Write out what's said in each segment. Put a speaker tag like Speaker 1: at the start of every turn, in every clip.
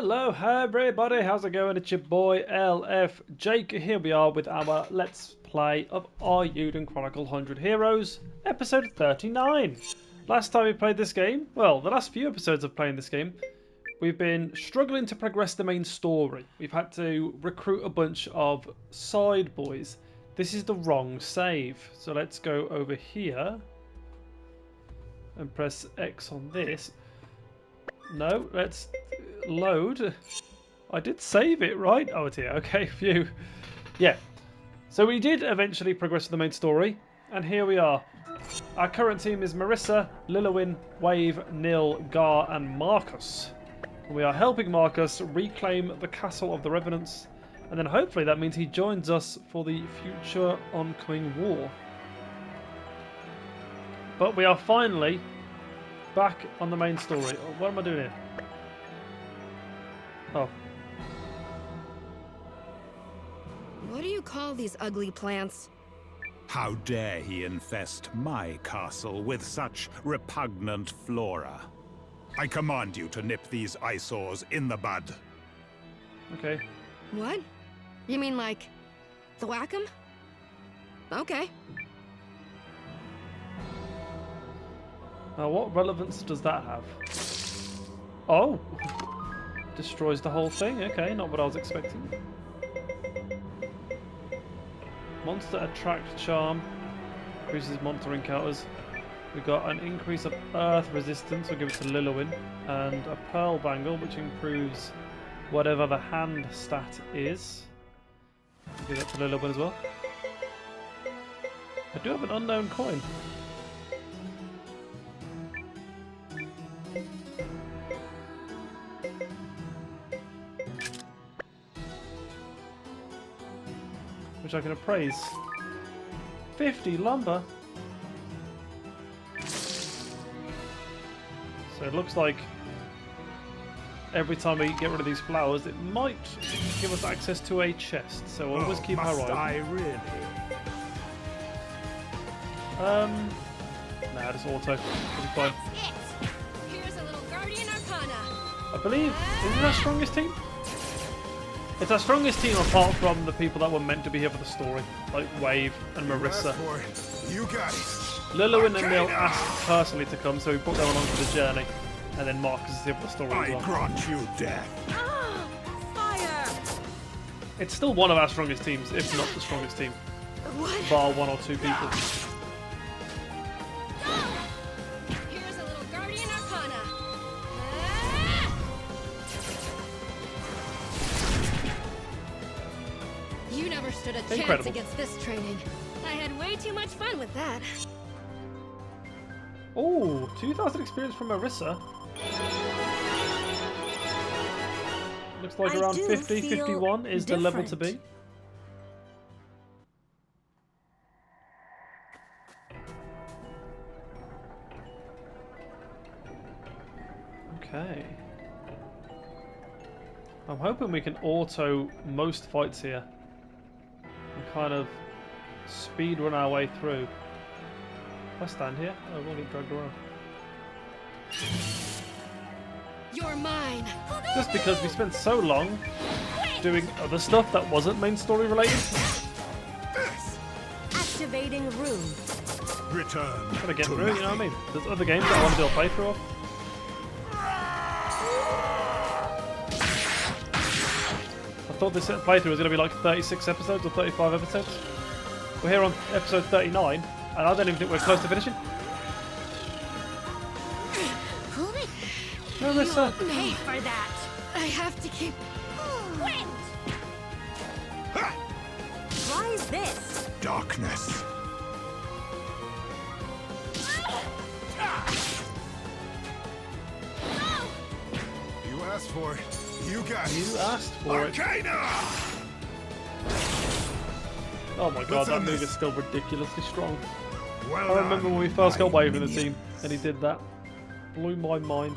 Speaker 1: Hello everybody, how's it going? It's your boy LF Jake. Here we are with our Let's Play of Eiyuden Chronicle 100 Heroes, episode 39. Last time we played this game, well, the last few episodes of playing this game, we've been struggling to progress the main story. We've had to recruit a bunch of side boys. This is the wrong save, so let's go over here and press X on this. No, let's load. I did save it, right? Oh dear, okay, phew. Yeah, so we did eventually progress to the main story, and here we are. Our current team is Marissa, Lilowin, Wave, Nil, Gar, and Marcus. We are helping Marcus reclaim the Castle of the Revenants, and then hopefully that means he joins us for the future oncoming war. But we are finally back on the main story. What am I doing here? Oh.
Speaker 2: What do you call these ugly plants?
Speaker 3: How dare he infest my castle with such repugnant flora? I command you to nip these eyesores in the bud.
Speaker 1: Okay.
Speaker 2: What? You mean like... thwack 'em? Okay.
Speaker 1: Now, what relevance does that have? Oh! Destroys the whole thing? Okay, not what I was expecting. Monster Attract Charm. Increases monster encounters. We've got an increase of Earth resistance, we'll give it to Lilowin. And a Pearl Bangle, which improves whatever the hand stat is. Give that to Lilowin as well. I do have an unknown coin. Which I can appraise. 50 lumber. So it looks like every time we get rid of these flowers, it might give us access to a chest. So we'll always
Speaker 3: Oh,
Speaker 1: keep our
Speaker 3: must
Speaker 1: eye.
Speaker 3: I really?
Speaker 1: Um, nah, just auto. It'll be fine.
Speaker 2: It! Here's a little Guardian Arcana.
Speaker 1: I believe is it our strongest team? It's our strongest team apart from the people that were meant to be here for the story, like Wave and Marissa.
Speaker 3: You guys. it.
Speaker 1: Lilowin and
Speaker 3: Nil
Speaker 1: asked personally to come, so we brought them along for the journey. And then Marcus is here for the story as
Speaker 3: I
Speaker 1: well.
Speaker 3: grant you death.
Speaker 2: Ah! Fire!
Speaker 1: It's still one of our strongest teams, if not the strongest team,
Speaker 2: What?
Speaker 1: bar one or two people.
Speaker 2: This training. I had way too much fun with that.
Speaker 1: Oh, 2,000 experience from Marissa. Looks like
Speaker 4: I
Speaker 1: around
Speaker 4: do
Speaker 1: 50, 51 is the level to be. Okay. I'm hoping we can auto most fights here kind of speed run our way through. If I stand here, I won't get dragged around.
Speaker 2: You're mine.
Speaker 1: Just because we spent so long doing other stuff that wasn't main story related.
Speaker 4: Activating room.
Speaker 3: Return.
Speaker 1: Gotta get through, you know what I mean? There's other games that I want to do a playthrough of. Thought this playthrough was going to be like 36 episodes or 35 episodes. We're here on episode 39, and I don't even think we're close to finishing. No, this, uh,
Speaker 4: Pay for that.
Speaker 2: I have to keep.
Speaker 4: Wind. Why is this?
Speaker 3: Darkness. You asked for it. You got
Speaker 1: you asked for it.
Speaker 3: Arcana!
Speaker 1: Oh my god,
Speaker 3: What's
Speaker 1: that
Speaker 3: on
Speaker 1: move is still ridiculously strong.
Speaker 3: Well
Speaker 1: I remember
Speaker 3: done,
Speaker 1: when we first got
Speaker 3: my
Speaker 1: Wave in the team, and he did that. Blew my mind.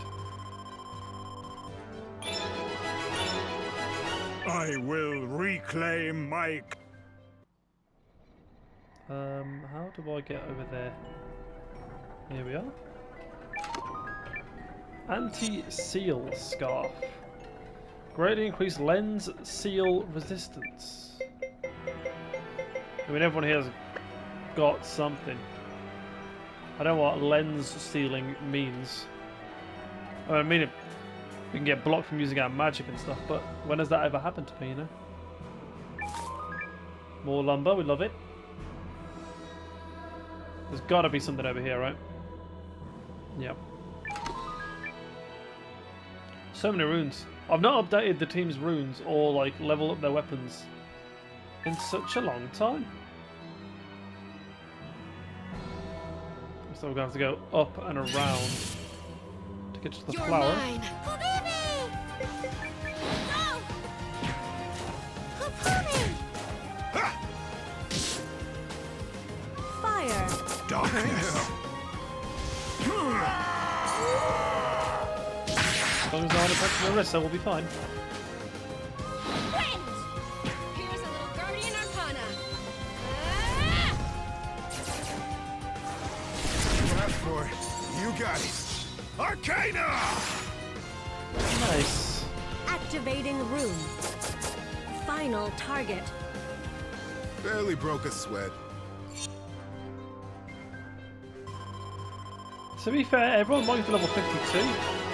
Speaker 3: I will reclaim my
Speaker 1: Um, how do I get over there? Here we are. Anti-seal scarf. Greatly increased lens seal resistance. I mean, everyone here has got something. I don't know what lens sealing means. I mean, it, we can get blocked from using our magic and stuff, but when has that ever happened to me, you know? More lumber, we love it. There's gotta be something over here, right? Yep. So many runes. I've not updated the team's runes or like level up their weapons in such a long time. So we're gonna have to go up and around to get to the
Speaker 2: You're
Speaker 1: flower.
Speaker 2: mine.
Speaker 1: As long as I touch Marissa, we'll be fine.
Speaker 2: Wind! Here's a little guardian arcana.
Speaker 5: You for. You got it.
Speaker 3: Arcana!
Speaker 1: Nice.
Speaker 4: Activating room. Final target.
Speaker 5: Barely broke a sweat.
Speaker 1: To be fair, everyone might get to level 52.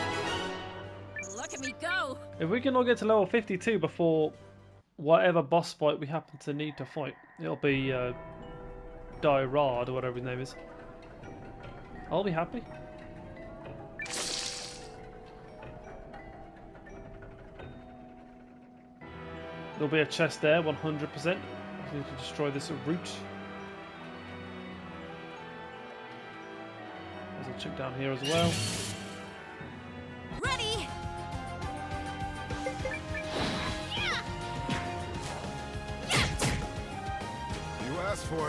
Speaker 1: If we can all get to level 52 before whatever boss fight we happen to need to fight, it'll be uh, Dyrad or whatever his name is. I'll be happy. There'll be a chest there, 100%. I need to destroy this root. There's a chick down here as well.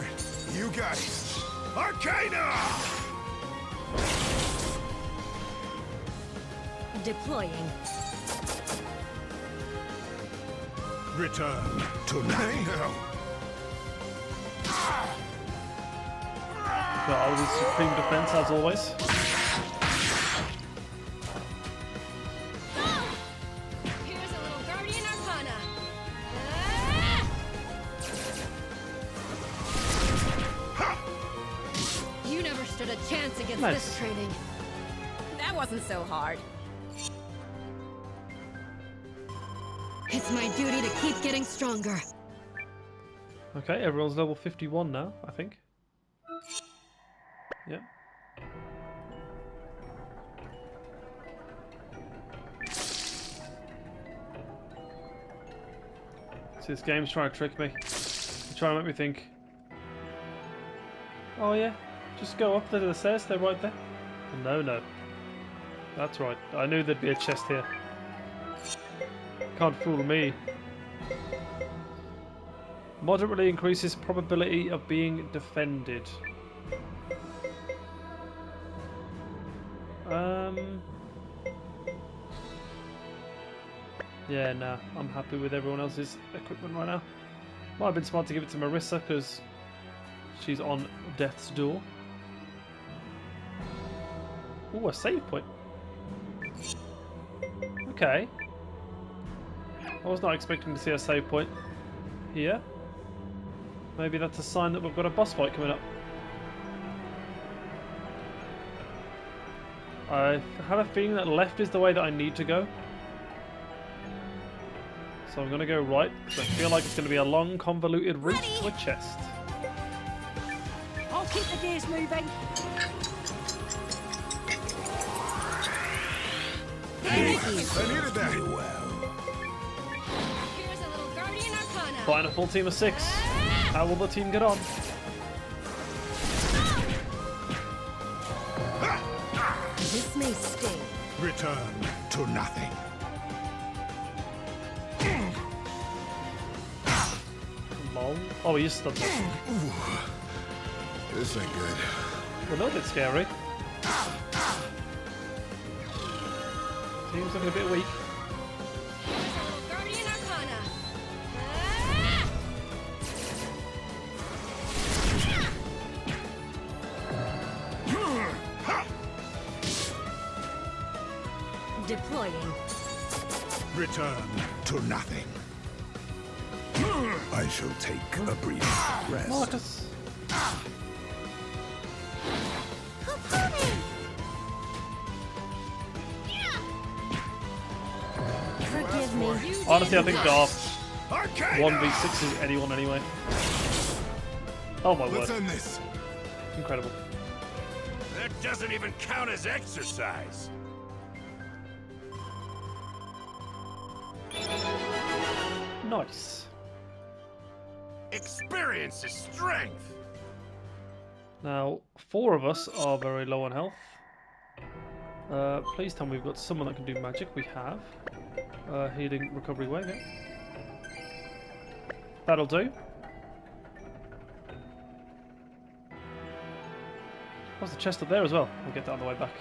Speaker 5: For it. You got it.
Speaker 3: Arcana!
Speaker 4: Deploying.
Speaker 3: Return to
Speaker 5: I
Speaker 3: nothing.
Speaker 5: know.
Speaker 1: Got all this supreme defense as always. Nice.
Speaker 2: this training.
Speaker 4: That wasn't so hard.
Speaker 2: It's my duty to keep getting stronger.
Speaker 1: Okay, everyone's level 51 now, I think. Yep. See, this game's trying to trick me. It's trying to make me think. Oh yeah, just go up the stairs, they're right there. No, no. That's right, I knew there'd be a chest here. Can't fool me. Moderately increases probability of being defended. Um. Yeah, nah. I'm happy with everyone else's equipment right now. Might have been smart to give it to Marissa because she's on death's door. Ooh, a save point. Okay. I was not expecting to see a save point here. Maybe that's a sign that we've got a boss fight coming up. I have a feeling that left is the way that I need to go. So I'm going to go right, because I feel like it's going to be a long, convoluted route to a chest.
Speaker 4: I'll keep the gears moving.
Speaker 5: I needed that.
Speaker 2: Here's a little guardian arcana.
Speaker 1: Find a full team of six. How will the team get on?
Speaker 4: This may sting.
Speaker 3: Return to nothing.
Speaker 1: Lol. Oh, he is stunned.
Speaker 5: This ain't good.
Speaker 1: A little bit scary. Team's looking a bit weak.
Speaker 2: Here's a little guardian arcana.
Speaker 4: Deploying.
Speaker 3: Return to nothing. I shall take a brief rest.
Speaker 1: Marcus. Honestly, I think Garth 1v6 is anyone anyway. Oh my
Speaker 5: Let's
Speaker 1: word.
Speaker 5: this.
Speaker 1: Incredible.
Speaker 3: That doesn't even count as exercise.
Speaker 1: Nice.
Speaker 3: Experience is strength.
Speaker 1: Now, four of us are very low on health. Uh, please tell me we've got someone that can do magic. We have. Uh, healing recovery wave. That'll do. What's the chest up there as well? We'll get that on the way back.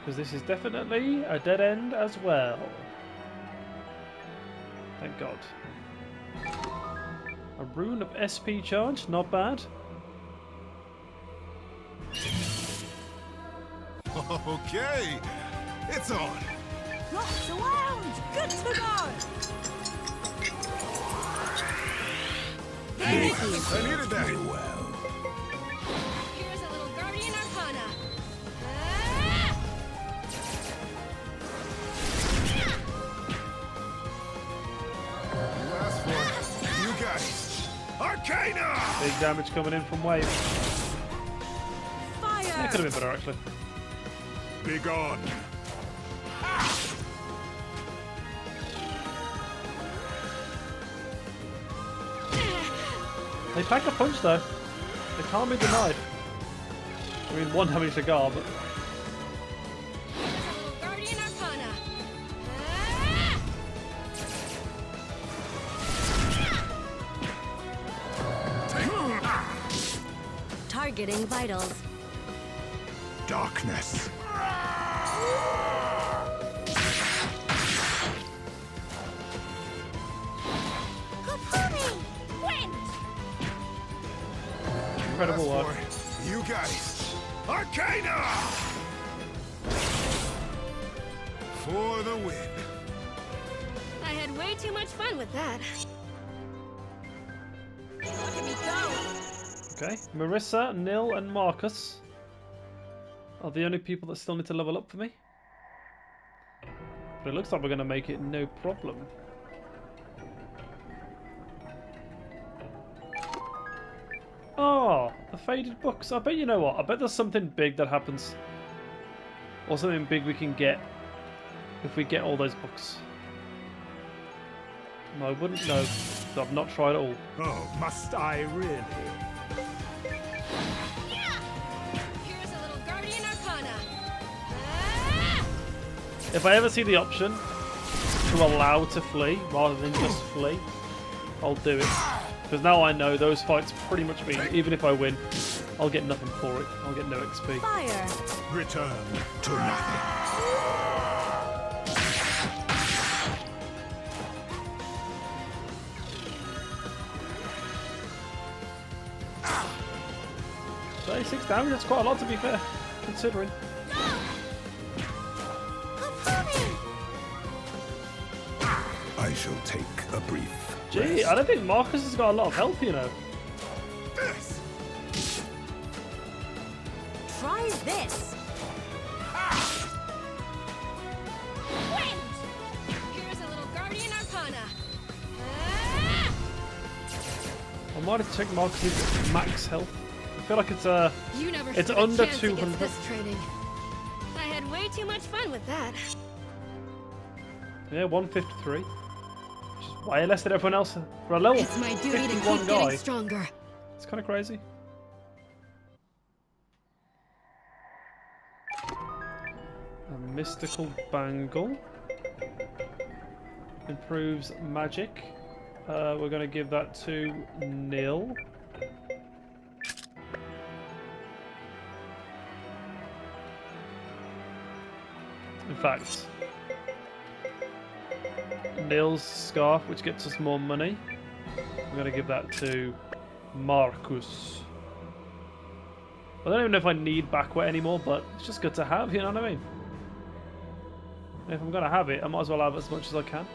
Speaker 1: Because this is definitely a dead end as well. Thank God. A rune of SP charge, not bad.
Speaker 5: Okay, it's on.
Speaker 4: Rocks around! Good to go!
Speaker 5: I needed that.
Speaker 2: Here's a little Guardian Arcana. Ah!
Speaker 5: You asked for it. You got it.
Speaker 3: Arcana!
Speaker 1: Big damage coming in from wave.
Speaker 4: Fire!
Speaker 1: That could have been better actually.
Speaker 3: Begone.
Speaker 1: They pack a punch though. They can't be denied. I mean, one damage to Gar, but
Speaker 2: Here's a little Guardian Ah!
Speaker 4: Targeting vitals.
Speaker 3: Darkness.
Speaker 1: Okay, Marissa, Nil, and Marcus are the only people that still need to level up for me. But it looks like we're going to make it no problem. Ah, oh, the faded books. I bet you know what? I bet there's something big that happens. Or something big we can get if we get all those books. No, I wouldn't know. I've not tried it all.
Speaker 3: Oh, must I really?
Speaker 1: If I ever see the option to allow to flee rather than just flee, I'll do it. Because now I know those fights pretty much mean even if I win, I'll get nothing for it. I'll get no XP.
Speaker 4: Fire!
Speaker 3: Return to nothing.
Speaker 1: Thirty-six damage. That's quite a lot to be fair, considering.
Speaker 3: Shall take a brief.
Speaker 1: Gee, I don't think Marcus has got a lot of health, you know.
Speaker 5: This.
Speaker 4: Try this!
Speaker 2: Wind! Here's a little Guardian Arcana. Ah!
Speaker 1: I might have checked Marcus's max health. I feel like it's uh
Speaker 2: You never
Speaker 1: It's under 200.
Speaker 2: this training. I had way too much fun with that.
Speaker 1: yeah 153, which is way less than everyone else for a level
Speaker 2: It's my duty to keep
Speaker 1: guy.
Speaker 2: getting stronger.
Speaker 1: It's kind of crazy. A mystical bangle improves magic. Uh, we're going to give that to Nil. In fact, Nil's scarf, which gets us more money. I'm going to give that to Marcus. I don't even know if I need backwet anymore, but it's just good to have, you know what I mean? If I'm going to have it, I might as well have as much as I can.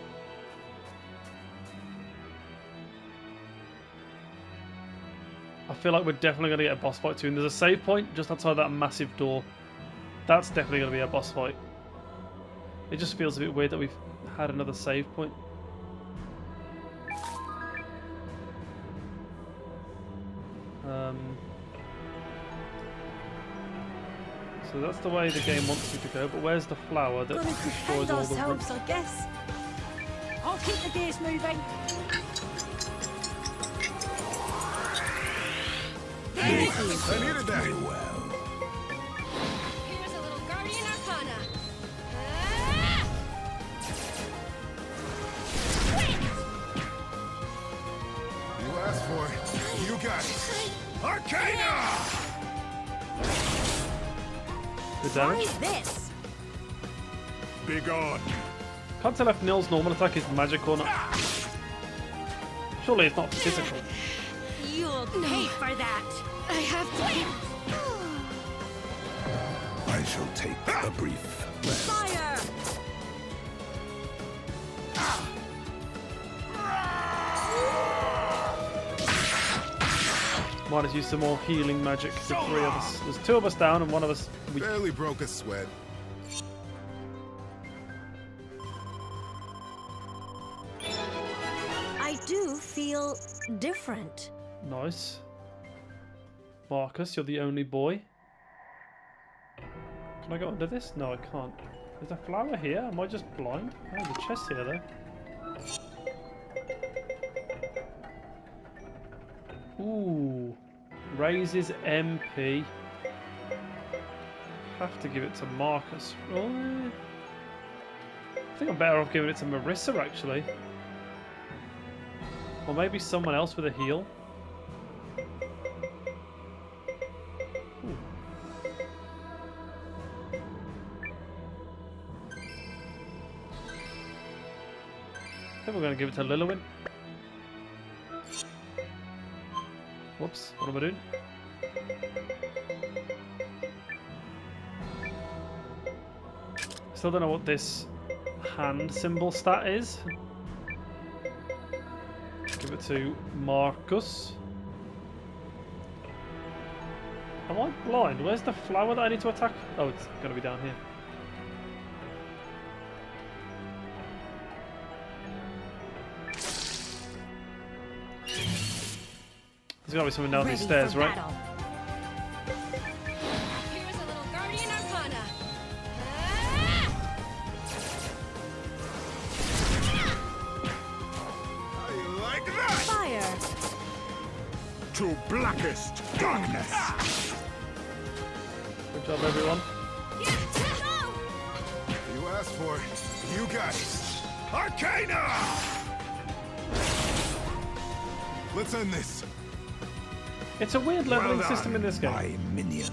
Speaker 1: I feel like we're definitely going to get a boss fight soon. There's a save point just outside that massive door. That's definitely going to be a boss fight. It just feels a bit weird that we've had another save point. Um, so that's the way the game wants me to go, but where's the flower that
Speaker 4: Gonna
Speaker 1: destroys all the...
Speaker 4: ourselves, I guess. I'll keep the gears moving.
Speaker 5: I needed that.
Speaker 1: Good
Speaker 4: Try
Speaker 1: damage.
Speaker 4: this.
Speaker 3: Begone!
Speaker 1: Can't tell if Nil's normal attack is magic or not. Surely it's not physical.
Speaker 4: You'll pay for that.
Speaker 2: I have to.
Speaker 3: I shall take a brief rest.
Speaker 4: Fire!
Speaker 1: Might as use some more healing magic. The three of us. There's two of us down and one of us weak.
Speaker 5: Barely broke a sweat.
Speaker 4: I do feel different.
Speaker 1: Nice. Marcus, you're the only boy. Can I go under this? No, I can't. There's a flower here? Am I just blind? Oh, there's a chest here, though. Ooh. Raises MP. Have to give it to Marcus. Oh, I think I'm better off giving it to Marissa, actually. Or maybe someone else with a heal. I think we're going to give it to Lilowin. Whoops, what am I doing? Still don't know what this hand symbol stat is. Give it to Marcus. Am I blind? Where's the flower that I need to attack? Oh, it's going to be down here. There's got to be someone down these stairs, right?
Speaker 4: battle.
Speaker 2: Here's a little Guardian Arcana. Ah!
Speaker 5: How like that?
Speaker 4: Fire!
Speaker 3: To blackest darkness!
Speaker 1: Good job, everyone.
Speaker 5: You asked for it. You got it.
Speaker 3: Arcana!
Speaker 5: Let's end this.
Speaker 1: It's a weird leveling
Speaker 3: Well
Speaker 1: system in this game.
Speaker 3: My minions.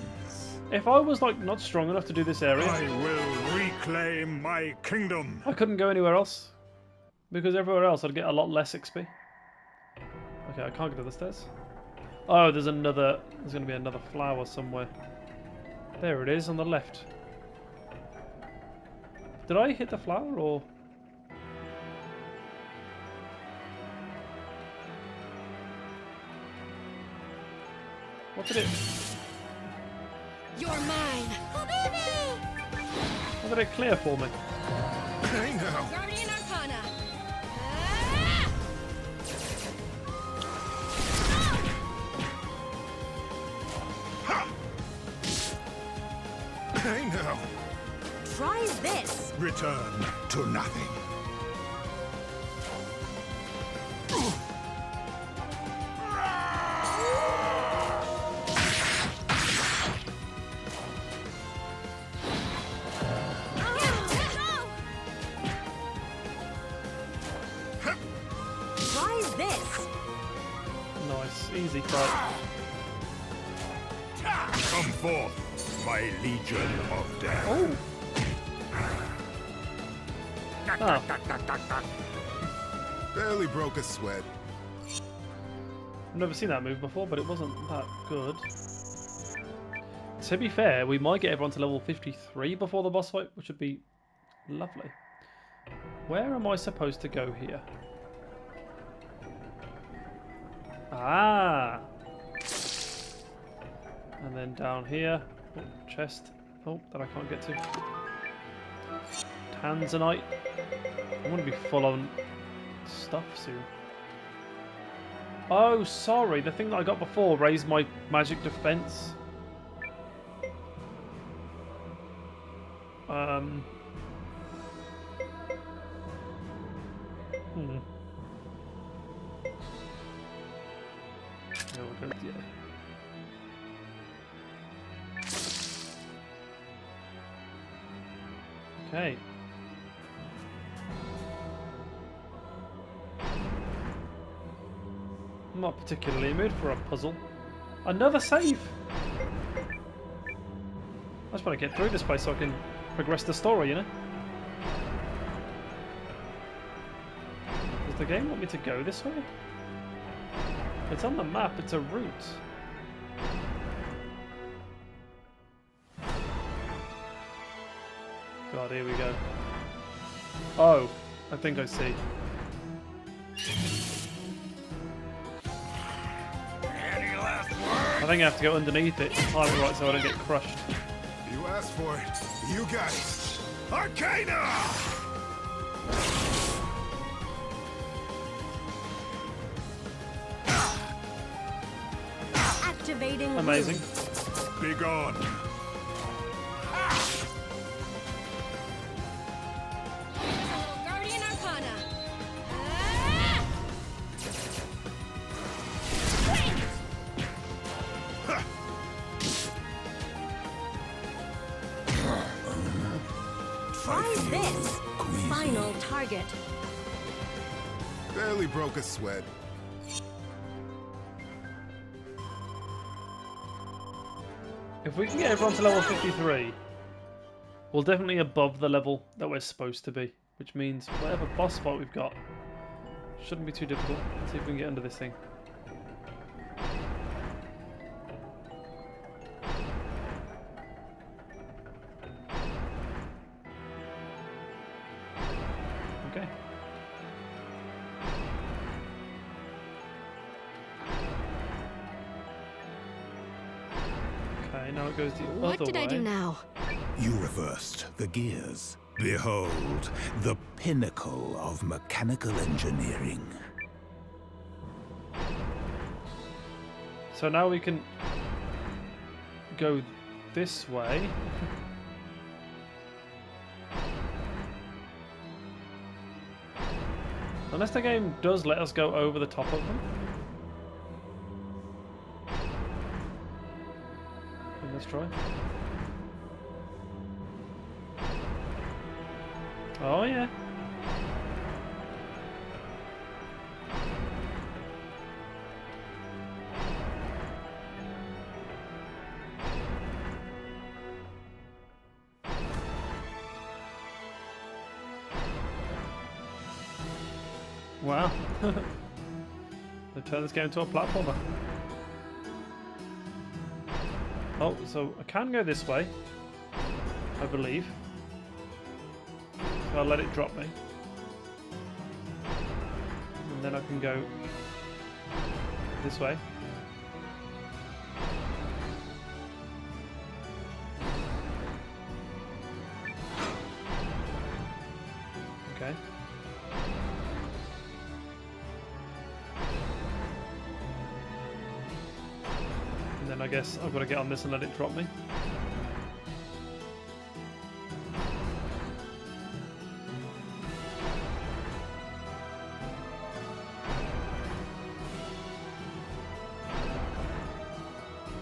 Speaker 1: If I was like not strong enough to do this area,
Speaker 3: I will reclaim my kingdom.
Speaker 1: I couldn't go anywhere else. Because everywhere else I'd get a lot less XP. Okay, I can't go to the stairs. Oh, there's another... There's going to be another flower somewhere. There it is, on the left. Did I hit the flower, or... What did it...
Speaker 2: You're mine.
Speaker 1: What did it clear for me?
Speaker 5: Hey now.
Speaker 2: Guardian Arcana. Ah!
Speaker 5: Hey now.
Speaker 4: Try this.
Speaker 3: Return to nothing.
Speaker 5: Broke a sweat.
Speaker 1: I've never seen that move before, but it wasn't that good. To be fair, we might get everyone to level 53 before the boss fight, which would be Lovely. Where am I supposed to go here? Ah! And then down here, oh, chest. Oh, that I can't get to. Tanzanite. I'm going to be full on stuff soon. Oh, sorry. The thing that I got before raised my magic defense. Um. Particularly in mood for a puzzle. Another save! I just want to get through this place so I can progress the story, you know? Does the game want me to go this way? It's on the map, it's a route. God, here we go. Oh, I think I see. I think I have to go underneath it to time it right so I don't get crushed.
Speaker 5: You asked for it. You got it. Arcana!
Speaker 4: Activating.
Speaker 1: Amazing.
Speaker 5: Be gone.
Speaker 4: Target.
Speaker 5: Barely broke a sweat.
Speaker 1: If we can get everyone to level 53, we're definitely above the level that we're supposed to be. Which means whatever boss fight we've got shouldn't be too difficult. Let's see if we can get under this thing.
Speaker 2: What did
Speaker 1: way.
Speaker 2: I do now?
Speaker 3: You reversed the gears. Behold, the pinnacle of mechanical engineering.
Speaker 1: So now we can go this way. Unless the game does let us go over the top of them. Let's try. Oh yeah. Wow. They've turned this game into a platformer. Oh, so I can go this way. I believe. So I'll let it drop me. And then I can go this way. Guess I've got to get on this and let it drop me.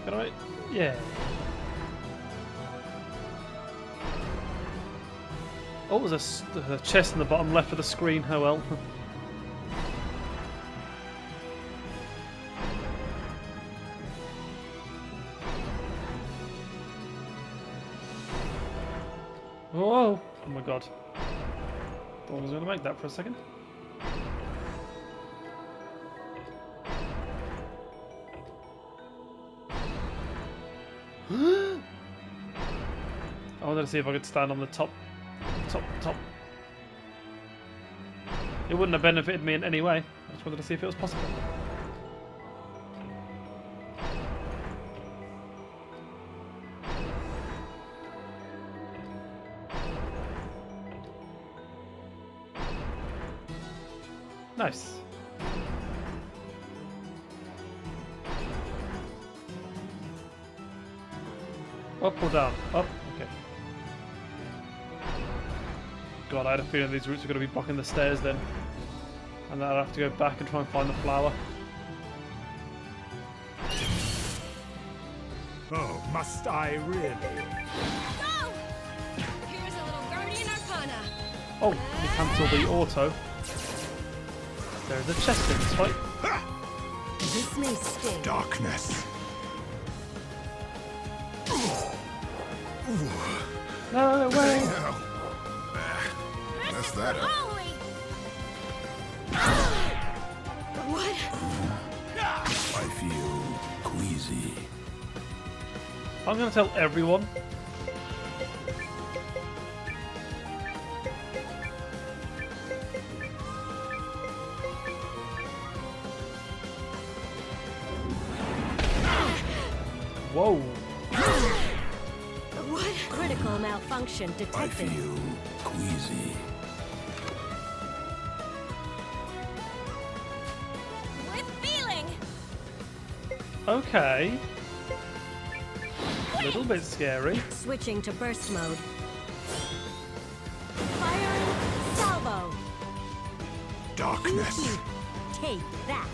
Speaker 1: Can I? Yeah. Oh, there's a chest in the bottom left of the screen. Oh well. For a second. I wanted to see if I could stand on the top top, top. It wouldn't have benefited me in any way. I just wanted to see if it was possible. Up or down? Up? Okay. God, I had a feeling these roots are going to be blocking the stairs then. And then I'd have to go back and try and find the flower.
Speaker 3: Oh, must I really?
Speaker 2: Go! Here's a little Guardian Arcana.
Speaker 1: Oh, let me cancel the auto. There's a chest in this fight.
Speaker 4: This may sting.
Speaker 3: Darkness.
Speaker 1: No way!
Speaker 5: Now. Mess that up.
Speaker 2: What?
Speaker 3: I feel queasy.
Speaker 1: I'm going to tell everyone.
Speaker 4: Malfunction
Speaker 3: I feel queasy.
Speaker 2: With feeling!
Speaker 1: Okay. A little bit scary.
Speaker 4: Switching to burst mode. Firing salvo.
Speaker 3: Darkness.
Speaker 4: Take that.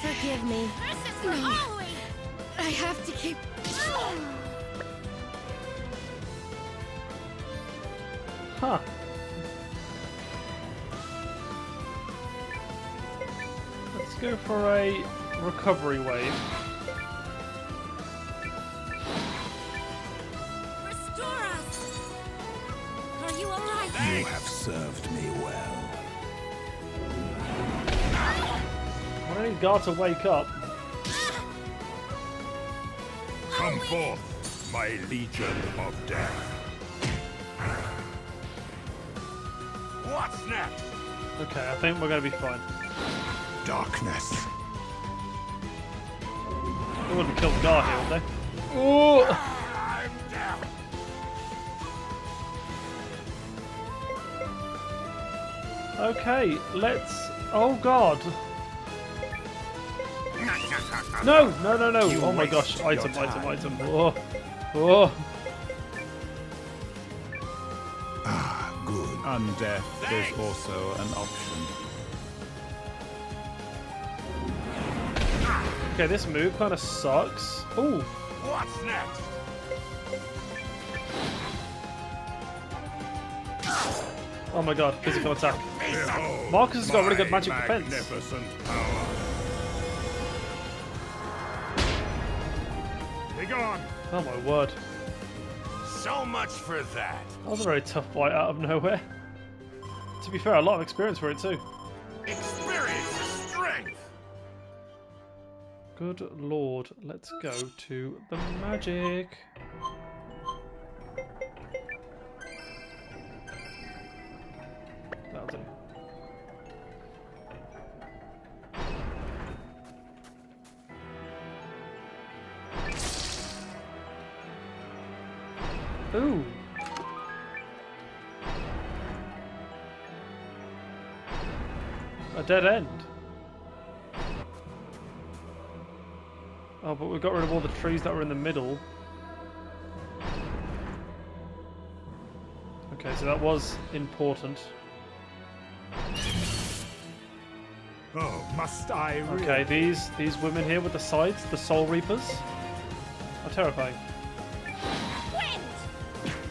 Speaker 4: Forgive me.
Speaker 2: This is for mm. Ollie! I have to keep...
Speaker 1: for a recovery wave.
Speaker 2: Restore us! Are you alright?
Speaker 3: You have served me well.
Speaker 1: I need God to wake up. Ah!
Speaker 3: Come forth, my legion of death. What's next?
Speaker 1: Okay, I think we're going to be fine.
Speaker 3: Darkness.
Speaker 1: They wouldn't kill the guard here, would they? Oh!
Speaker 3: I'm down.
Speaker 1: Okay, let's. Oh God! No, no, no, no!
Speaker 3: You
Speaker 1: oh my gosh! Item, item,
Speaker 3: time.
Speaker 1: item! Oh, oh!
Speaker 3: Ah, Good. Undeath is also an option.
Speaker 1: Okay, this move kind of sucks. Ooh,
Speaker 3: What's next?
Speaker 1: oh my God! Physical attack. Marcus has got really good magic defense.
Speaker 3: Power. Be gone.
Speaker 1: Oh my word!
Speaker 3: So much for that.
Speaker 1: That was a very tough fight out of nowhere. To be fair, a lot of experience for it too. Good lord, let's go to the magic. Ooh. A dead end. Oh, but we got rid of all the trees that were in the middle. Okay, so that was important.
Speaker 3: Oh, must I really?
Speaker 1: Okay, these these women here with the sides, the Soul Reapers, are terrifying.
Speaker 2: Wind!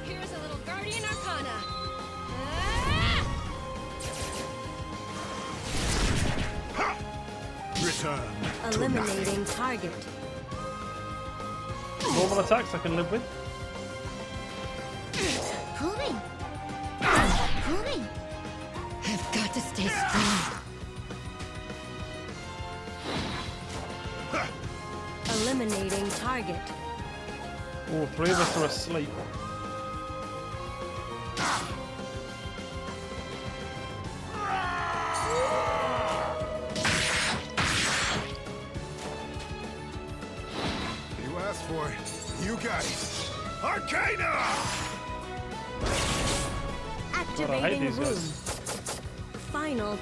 Speaker 2: Here's a little Guardian Arcana. Ah!
Speaker 3: Return
Speaker 4: Eliminating target.
Speaker 1: Normal attacks I can live with.
Speaker 2: I've got to stay strong.
Speaker 4: Eliminating target.
Speaker 1: Oh, three of us are asleep.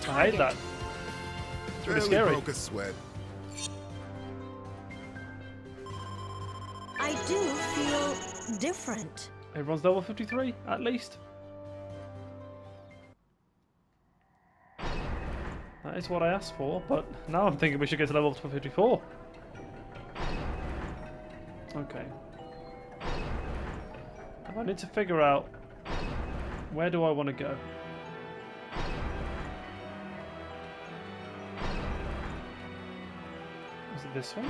Speaker 4: Final
Speaker 1: I
Speaker 4: target.
Speaker 1: hate that. pretty
Speaker 5: Barely
Speaker 1: scary.
Speaker 5: broke a sweat.
Speaker 4: I do feel different.
Speaker 1: Everyone's level 53, at least. That is what I asked for, but now I'm thinking we should get to level 54. Okay. I need to figure out where do I want to go. Is it this one?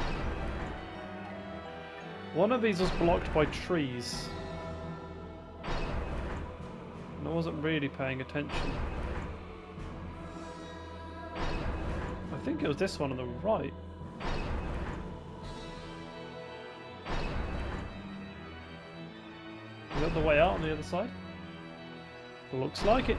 Speaker 1: One of these was blocked by trees. And I wasn't really paying attention. I think it was this one on the right. Is that the way out on the other side? Looks like it.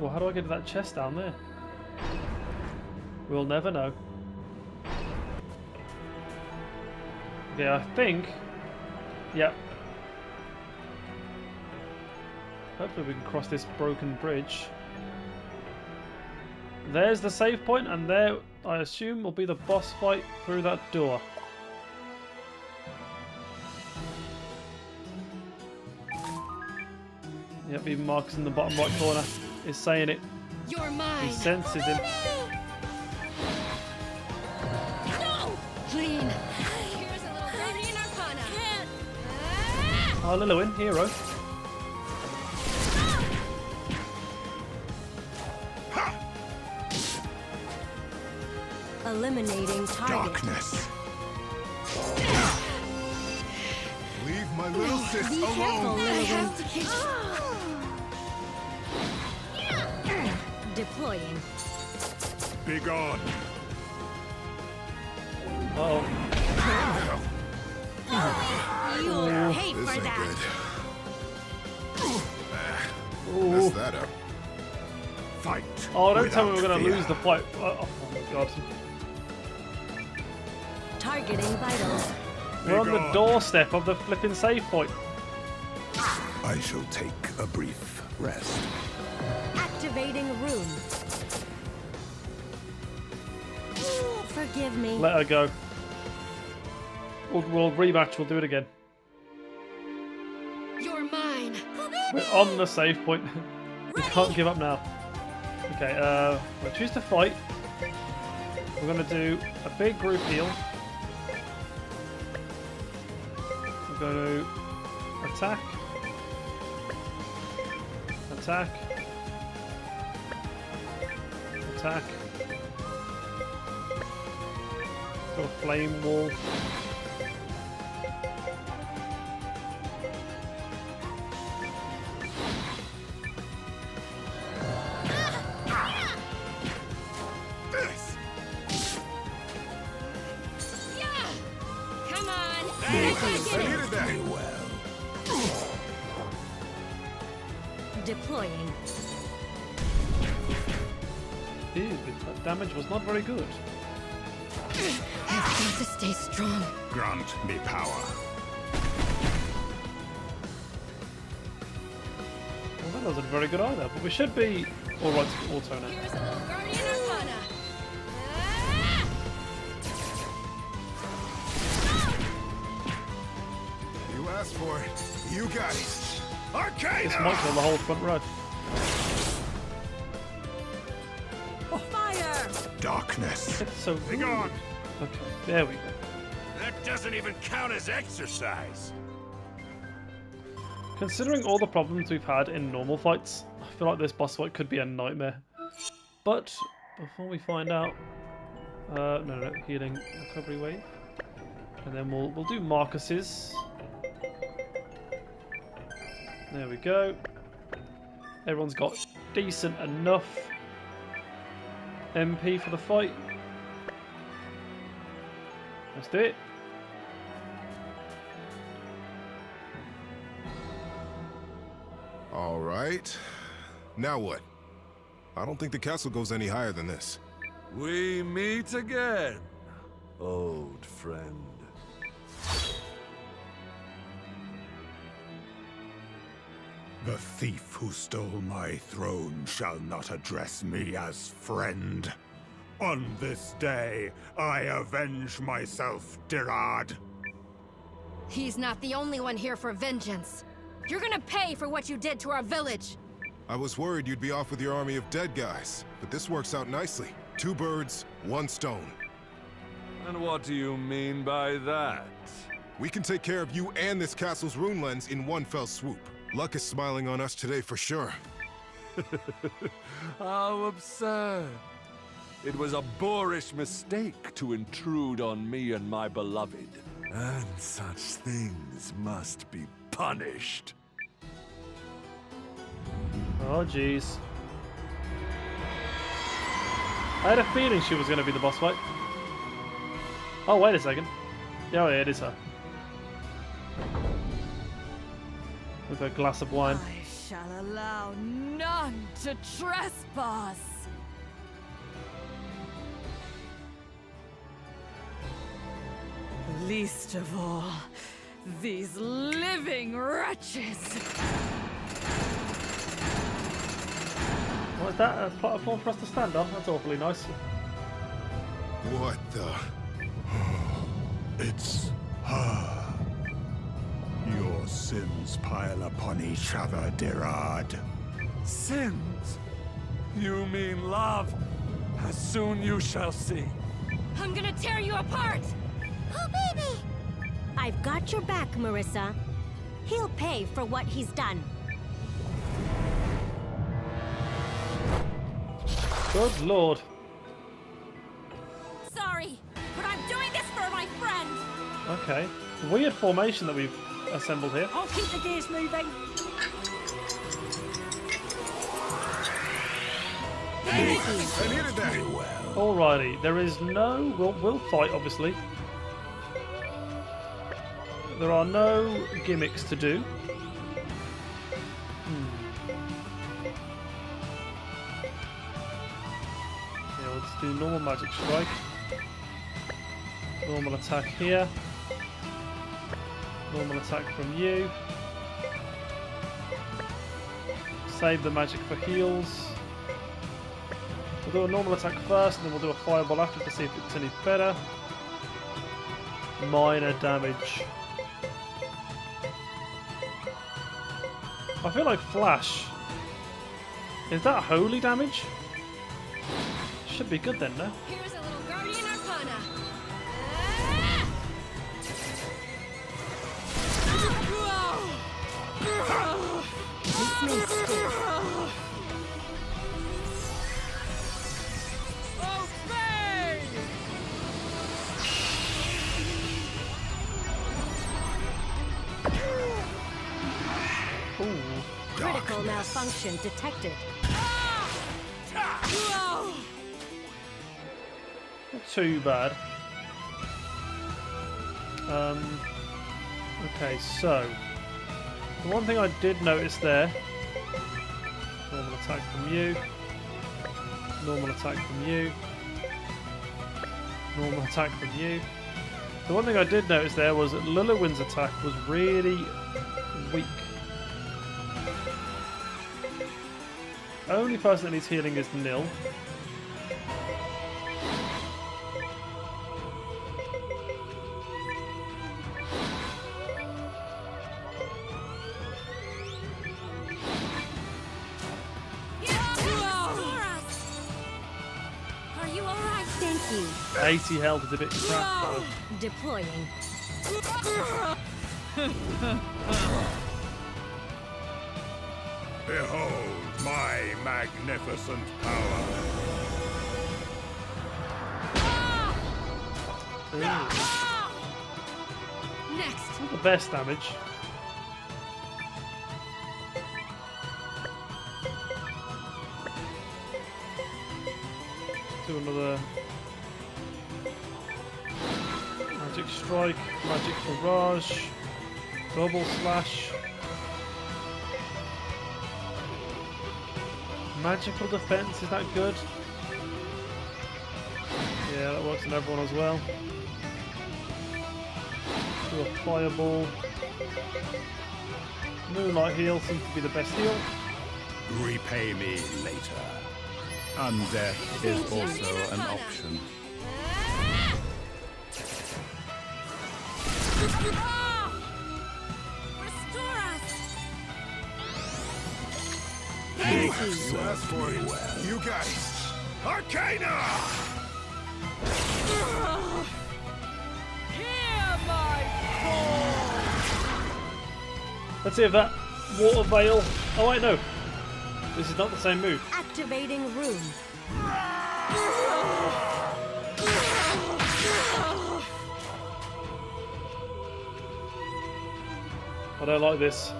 Speaker 1: Oh, how do I get to that chest down there? We'll never know. Yeah, I think. Yep. Hopefully we can cross this broken bridge. There's the save point, and there, I assume, will be the boss fight through that door. Yep, even marks in the bottom right corner is saying it.
Speaker 2: You're mine.
Speaker 1: He senses him.
Speaker 2: No! Clean. Here's a little Guardian Arcana. Ah!
Speaker 1: Oh, Lilowin, hero.
Speaker 4: Eliminating target.
Speaker 5: Darkness. Leave my little sis
Speaker 4: Be careful, Deploying.
Speaker 3: Begone!
Speaker 1: Uh oh.
Speaker 4: You will hate
Speaker 5: This
Speaker 4: for
Speaker 5: ain't
Speaker 4: that.
Speaker 5: good. Mess that up.
Speaker 3: Fight!
Speaker 1: Oh, don't tell me we're gonna
Speaker 3: fear.
Speaker 1: lose the fight. Oh, oh my god.
Speaker 4: Targeting vitals.
Speaker 1: We're on the doorstep of the flipping save point.
Speaker 3: I shall take a brief rest.
Speaker 4: Activating room. Forgive me.
Speaker 1: Let her go. We'll, we'll rematch, we'll do it again.
Speaker 2: You're mine.
Speaker 1: We're on the save point. we can't give up now. Okay, uh, we'll choose to fight. We're gonna do a big group heal. We're going to attack. Attack. Attack. A flame wall. Damage was not very good.
Speaker 2: I've got to stay strong.
Speaker 3: Grant me power.
Speaker 1: Well, that wasn't very good either, but we should be alright to auto now.
Speaker 2: Here's a little Guardian Arcana.
Speaker 5: You asked for it. You got it.
Speaker 1: This
Speaker 3: Arcana!
Speaker 1: might kill the whole front row.
Speaker 3: Darkness.
Speaker 1: It's so rude. Okay, there we go.
Speaker 3: That doesn't even count as exercise.
Speaker 1: Considering all the problems we've had in normal fights, I feel like this boss fight could be a nightmare. But before we find out, uh, no, no, healing recovery wave, and then we'll we'll do Marcus's. There we go. Everyone's got decent enough MP for the fight. Let's do it.
Speaker 5: All right. Now what? I don't think the castle goes any higher than this.
Speaker 6: We meet again, old friend.
Speaker 3: The thief who stole my throne shall not address me as friend. On this day, I avenge myself, Dirad.
Speaker 2: He's not the only one here for vengeance. You're gonna pay for what you did to our village.
Speaker 5: I was worried you'd be off with your army of dead guys, but this works out nicely. Two birds, one stone.
Speaker 6: And what do you mean by that?
Speaker 5: We can take care of you and this castle's rune lens in one fell swoop. Luck is smiling on us today for sure.
Speaker 6: How absurd. It was a boorish mistake to intrude on me and my beloved. And such things must be punished.
Speaker 1: Oh, jeez. I had a feeling she was going to be the boss fight. Oh, wait a second. Yeah, oh, yeah, it is her. With a glass of wine.
Speaker 4: I shall allow none to trespass. Least of all, these living wretches.
Speaker 1: What is that? A platform for us to stand on? That's awfully nice.
Speaker 5: What the?
Speaker 3: It's her. Your sins pile upon each other, Dirad.
Speaker 6: Sins? You mean love? As soon you shall see.
Speaker 2: I'm gonna tear you apart!
Speaker 7: Oh, baby! I've got your back, Marisa. He'll pay for what he's done.
Speaker 1: Good lord.
Speaker 4: Sorry, but I'm doing this for my friend.
Speaker 1: Okay. Weird formation that we've assembled here.
Speaker 4: I'll keep the gears moving.
Speaker 5: I needed that!
Speaker 1: Alrighty, there is no. We'll, we'll fight, obviously. There are no gimmicks to do. Hmm. Yeah, do normal magic strike. Normal attack here. Normal attack from you. Save the magic for heals. We'll do a normal attack first, and then we'll do a fireball after to see if it's any better. Minor damage. I feel like flash. Is that holy damage? Should be good then, no?
Speaker 2: Here's a little Guardian Arcana.
Speaker 4: Ah!
Speaker 1: This
Speaker 7: Critical malfunction detected.
Speaker 1: Not too bad. Um, okay, so the one thing I did notice there. Normal attack from you. Normal attack from you. Normal attack from you. The one thing I did notice there was that Lilowin's attack was really weak. Only person that needs healing is Nil.
Speaker 2: Are you alright?
Speaker 7: Thank you.
Speaker 1: 80 health is a bit crap though.
Speaker 7: Deploying.
Speaker 3: Behold my magnificent power.
Speaker 1: Ooh,
Speaker 2: Next!
Speaker 1: not the best damage. Do another magic strike, magic barrage, double slash. Magical defense, is that good? Yeah, that works on everyone as well. Do a fireball. Moonlight heal seems to be the best heal.
Speaker 3: Repay me later. Undeath is also an option.
Speaker 2: Ah!
Speaker 5: You asked for it. You got it. Arcana!
Speaker 1: Let's see if that water veil. Oh wait, no. This is not the same move.
Speaker 7: Activating room.
Speaker 1: I don't like this.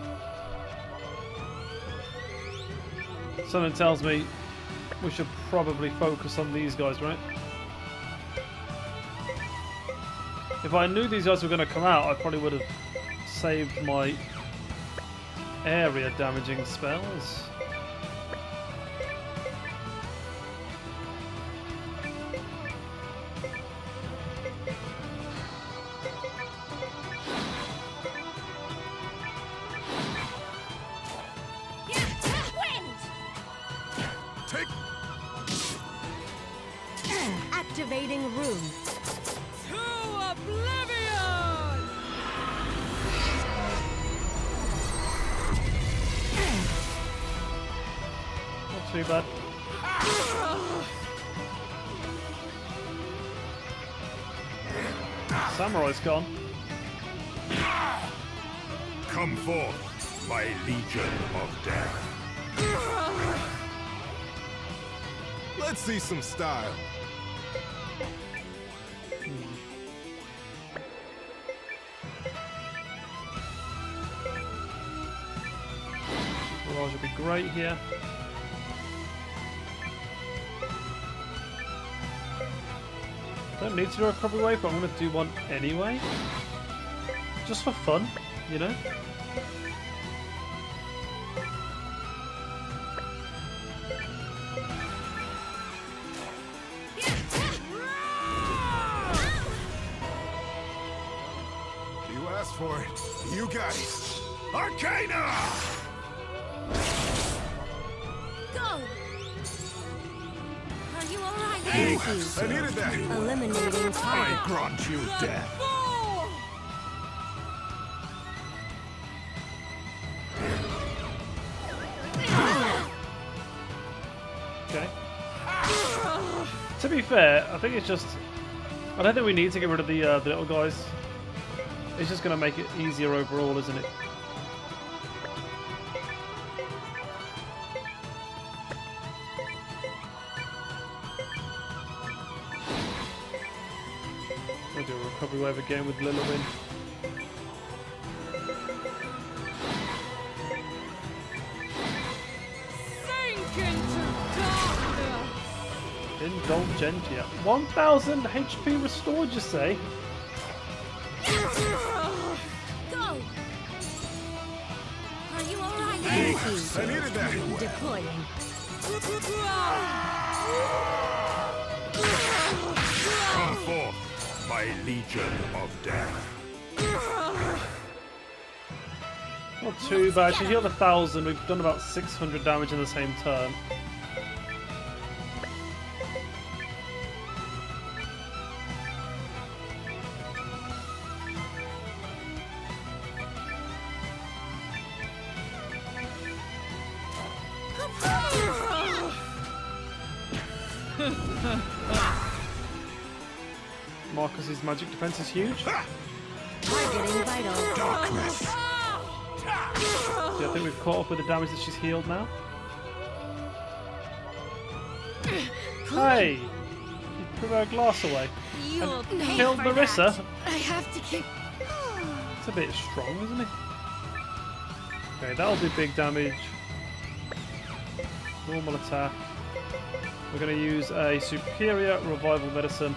Speaker 1: Something tells me we should probably focus on these guys, right? If I knew these guys were going to come out, I probably would have saved my area damaging spells. Too bad. Samurai's gone.
Speaker 3: Come forth, my legion of death.
Speaker 5: Let's see some style.
Speaker 1: Mirage would be great here. Don't need to do a recovery wave, but I'm going to do one anyway. Just for fun, you know? Fair, I think it's just... I don't think we need to get rid of the, uh, the little guys. It's just going to make it easier overall, isn't it? We'll do a recovery wave again with Lilowin. Indulgentia. 1000 HP restored, you say?
Speaker 2: Go! Are you alright?
Speaker 5: I needed that.
Speaker 7: Deploying.
Speaker 3: Come forth, my legion of death.
Speaker 1: Not too bad. She healed a thousand. We've done about 600 damage in the same turn. Magic defense is huge. Yeah,
Speaker 7: Targeting vital.
Speaker 3: Darkness.
Speaker 1: I think we've caught up with the damage that she's healed now. Hey! You threw our glass away.
Speaker 2: You'll
Speaker 1: And killed Marisa.
Speaker 2: that. I have to keep.
Speaker 1: It's a bit strong, isn't it? Okay, that'll do big damage. Normal attack. We're going to use a superior revival medicine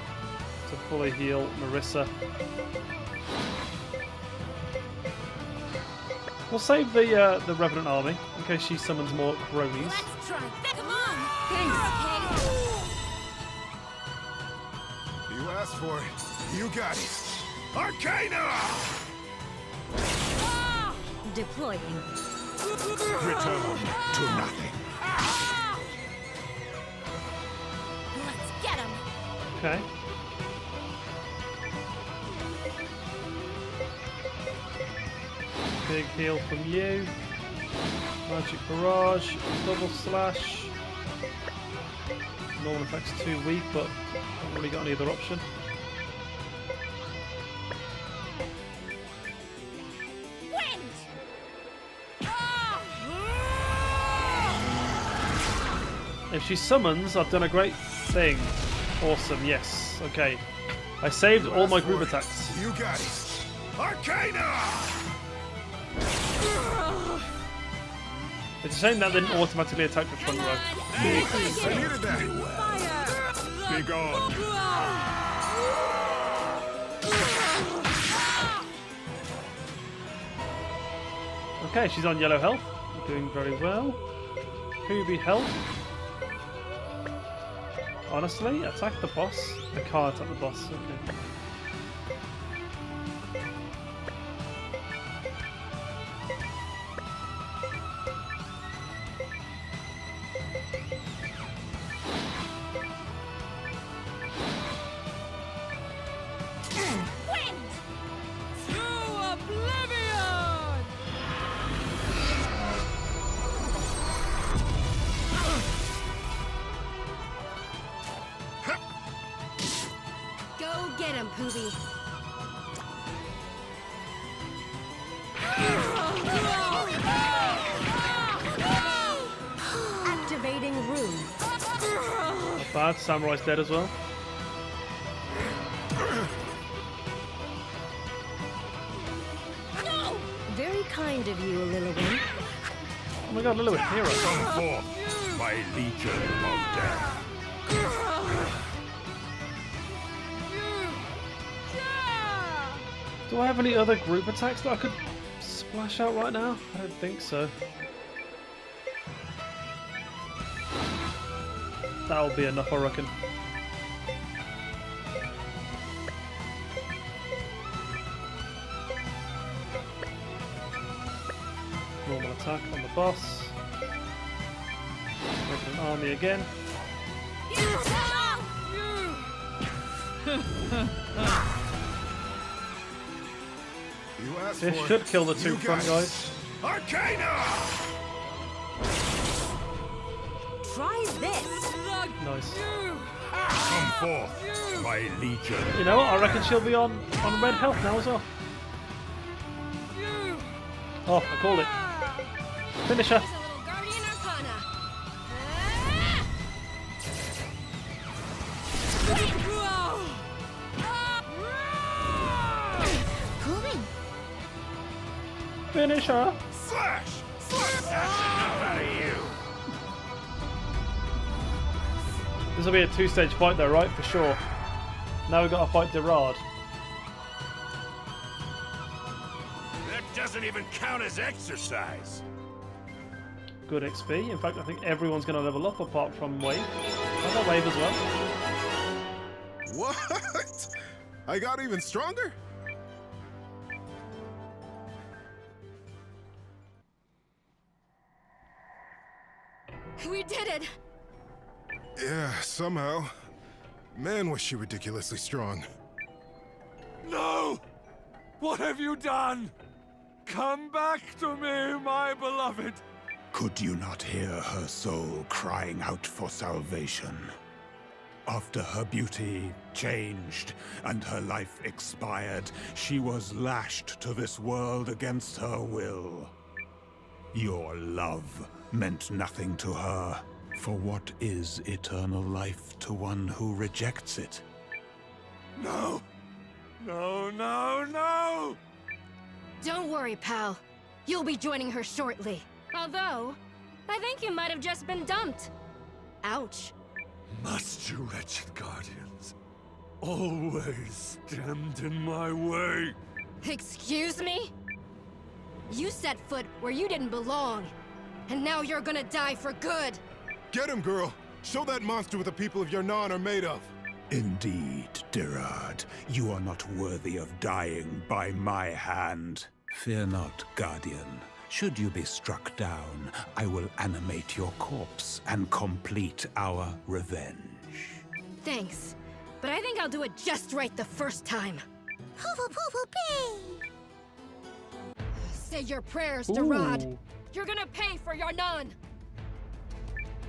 Speaker 1: to fully heal Marisa. We'll save the uh, the Revenant army in case she summons more cronies.
Speaker 2: Let's try. Come on! Thanks,
Speaker 5: You asked for it. You got it.
Speaker 3: Arcana!
Speaker 7: Deploying.
Speaker 3: Return to nothing.
Speaker 2: Let's get him.
Speaker 1: Okay. Heal from you. Magic barrage, double slash. Normal effects too weak, but haven't really got any other option. If she summons, I've done a great thing. Awesome, yes. Okay. I saved all my group attacks.
Speaker 5: You got it.
Speaker 3: Arcana!
Speaker 1: It's a shame that didn't automatically attack the front row.
Speaker 3: Be gone.
Speaker 1: Okay, she's on yellow health. Doing very well. Hoobie health. Honestly, attack the boss. I can't attack the boss. Okay. Not bad. Samurai's dead as well.
Speaker 2: No!
Speaker 7: Very kind of you, Lilowin.
Speaker 1: Oh my god, Lilith, hero.
Speaker 3: Come forth, my legion of death.
Speaker 1: Do I have any other group attacks that I could splash out right now? I don't think so. That'll be enough, I reckon. Normal attack on the boss. Making an army again.
Speaker 5: You
Speaker 1: This should kill the two front
Speaker 5: got it.
Speaker 1: guys.
Speaker 3: Arcana!
Speaker 7: Try this.
Speaker 1: Nice.
Speaker 3: Come forth, my legion.
Speaker 1: You know what? I reckon she'll be on, on red health now as well. Oh, I called it. Finish her.
Speaker 2: Here's a little Guardian Arcana. Poobie!
Speaker 1: Finish her. This will be a two-stage fight though, right? For sure. Now we've got to fight Derard.
Speaker 3: That doesn't even count as exercise.
Speaker 1: Good XP. In fact, I think everyone's going to level up apart from Wave. I got Wave as well.
Speaker 5: What? I got even stronger?
Speaker 2: We did it!
Speaker 5: Yeah, somehow. Man, was she ridiculously strong.
Speaker 6: No! What have you done? Come back to me, my beloved.
Speaker 3: Could you not hear her soul crying out for salvation? After her beauty changed and her life expired, she was lashed to this world against her will. Your love meant nothing to her, for what is eternal life to one who rejects it?
Speaker 6: No! No, no, no!
Speaker 2: Don't worry, pal. You'll be joining her shortly. Although, I think you might have just been dumped. Ouch.
Speaker 6: Must you wretched guardians always stand in my way?
Speaker 2: Excuse me? You set foot where you didn't belong. And now you're gonna die for good.
Speaker 5: Get him, girl! Show that monster what the people of Yarnan are made of.
Speaker 3: Indeed, Dirard, you are not worthy of dying by my hand. Fear not, Guardian. Should you be struck down, I will animate your corpse and complete our revenge.
Speaker 2: Thanks. But I think I'll do it just right the first time. Say your prayers, Darad. You're gonna pay for your nun.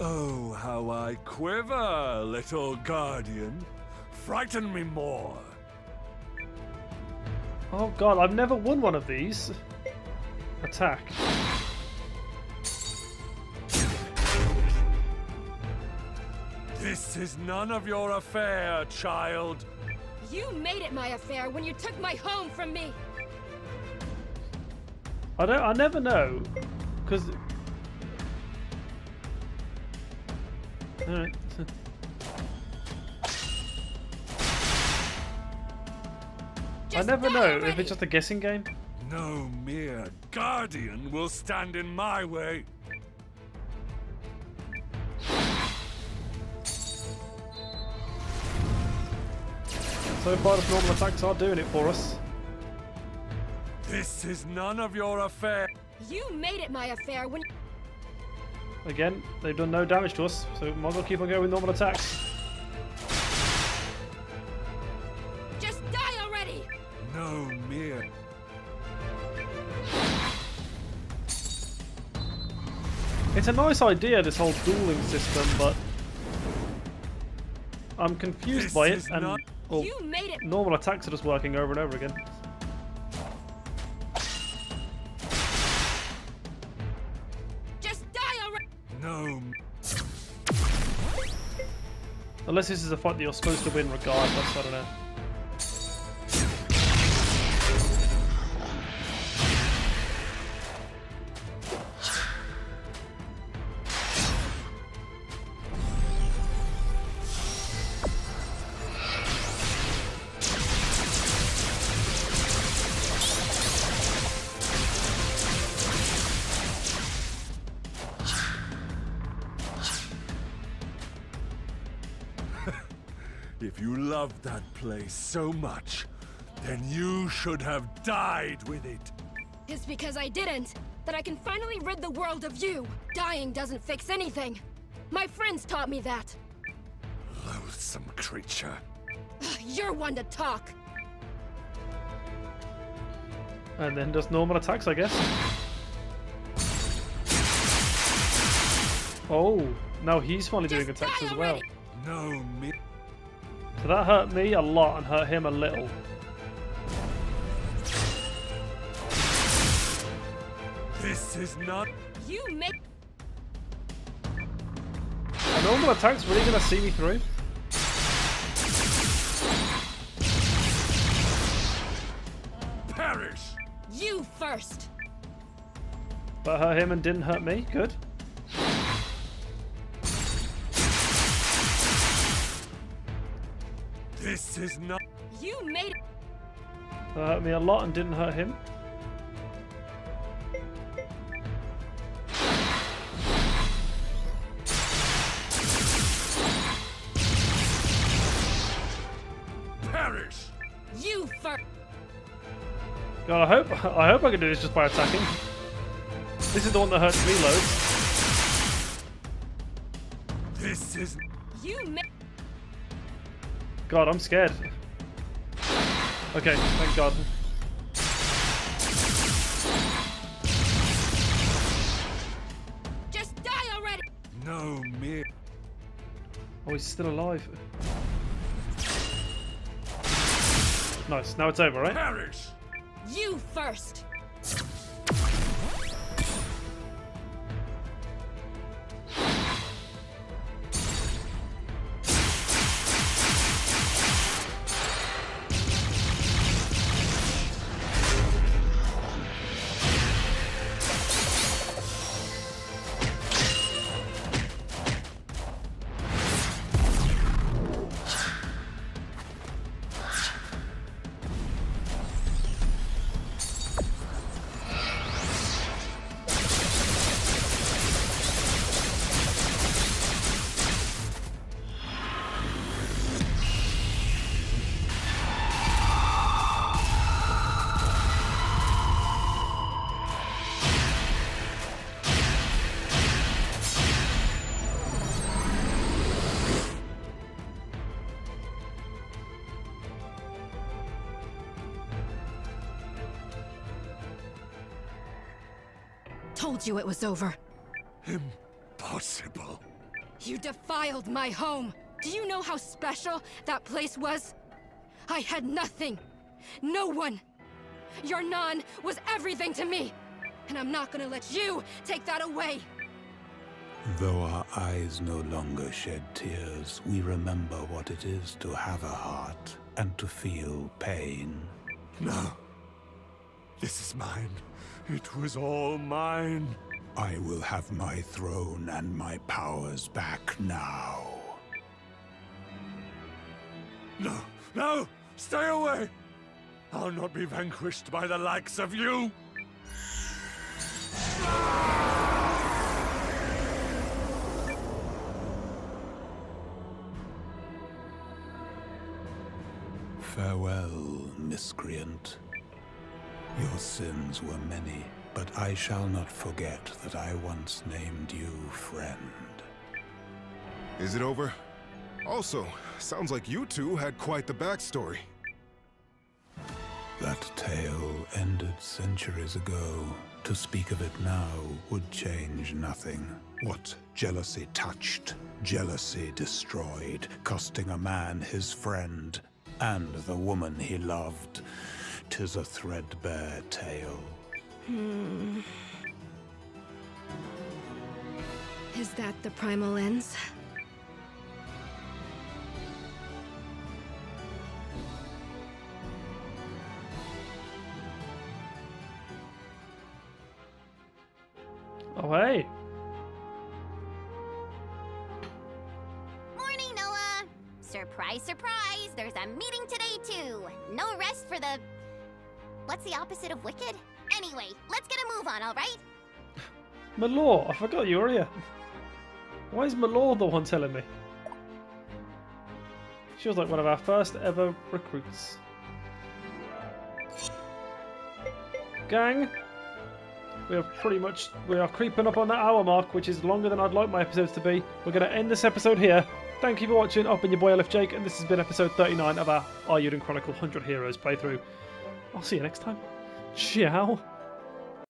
Speaker 6: Oh, how I quiver, little guardian. Frighten me more.
Speaker 1: Oh god, I've never won one of these. Attack.
Speaker 6: This is none of your affair, child.
Speaker 2: You made it my affair when you took my home from me.
Speaker 1: I don't. I never know, because. Alright. I never
Speaker 2: die
Speaker 1: know if it's just a guessing game.
Speaker 6: No mere guardian will stand in my way.
Speaker 1: So far, the normal attacks are doing it for us.
Speaker 6: This is none of your affair.
Speaker 2: You made it my affair when
Speaker 1: Again, they've done no damage to us, so might as well keep on going with normal attacks.
Speaker 2: just die already.
Speaker 6: No mere.
Speaker 1: It's a nice idea, this whole dueling system, but I'm confused
Speaker 6: This
Speaker 1: by it,
Speaker 6: is
Speaker 1: and
Speaker 6: not-
Speaker 1: well,
Speaker 2: You made it.
Speaker 1: normal attacks are just working over and over again. Unless this is a fight that you're supposed to win regardless, I don't know.
Speaker 6: If you love that place so much, then you should have died with it.
Speaker 2: It's because I didn't that I can finally rid the world of you. Dying doesn't fix anything. My friends taught me that.
Speaker 6: Loathsome creature.
Speaker 2: You're one to talk.
Speaker 1: And then just normal attacks, I guess. Oh, now he's finally doing attacks as well.
Speaker 2: already.
Speaker 6: No mere.
Speaker 1: So that hurt me a lot and hurt him a little.
Speaker 6: This is not.
Speaker 2: You made.
Speaker 1: Are normal attacks really gonna see me through?
Speaker 6: Perish!
Speaker 2: You first.
Speaker 1: But hurt him and didn't hurt me. Good.
Speaker 6: This is not.
Speaker 2: You made.
Speaker 1: That hurt me a lot and didn't hurt him.
Speaker 6: Perish!
Speaker 2: You first.
Speaker 1: God, I hope I hope I can do this just by attacking. This is the one that hurts me loads.
Speaker 6: This is.
Speaker 2: You made.
Speaker 1: God, I'm scared. Okay, thank God.
Speaker 2: Just die already.
Speaker 6: No me.
Speaker 1: Oh, he's still alive. Nice. Now it's over, right?
Speaker 6: Perish!
Speaker 2: You first. Told you it was over.
Speaker 6: Impossible.
Speaker 2: You defiled my home. Do you know how special that place was? I had nothing. No one. Your Nan was everything to me. And I'm not gonna let you take that away.
Speaker 3: Though our eyes no longer shed tears, we remember what it is to have a heart and to feel pain.
Speaker 6: No. This is mine. It was all mine.
Speaker 3: I will have my throne and my powers back now.
Speaker 6: No, no! Stay away! I'll not be vanquished by the likes of you!
Speaker 3: Farewell, miscreant. Your sins were many, but I shall not forget that I once named you friend.
Speaker 5: Is it over? Also, sounds like you two had quite the backstory.
Speaker 3: That tale ended centuries ago. To speak of it now would change nothing. What jealousy touched, jealousy destroyed, costing a man his friend and the woman he loved. Tis a threadbare tale. Hmm.
Speaker 2: Is that the primal lens?
Speaker 1: Oh, hey.
Speaker 8: Morning, Nowa! Surprise, surprise! There's a meeting today, too. No rest for the. What's the opposite of wicked? Anyway, let's get a move on, alright?
Speaker 1: Malor, I forgot you were here. Why is Malor the one telling me? She was like one of our first ever recruits. Gang, we are pretty much we are creeping up on that hour mark, which is longer than I'd like my episodes to be. We're going to end this episode here. Thank you for watching. I've been your boy LF Jake, and this has been episode 39 of our Eiyuden Chronicle 100 Heroes playthrough. I'll see you next time. Ciao.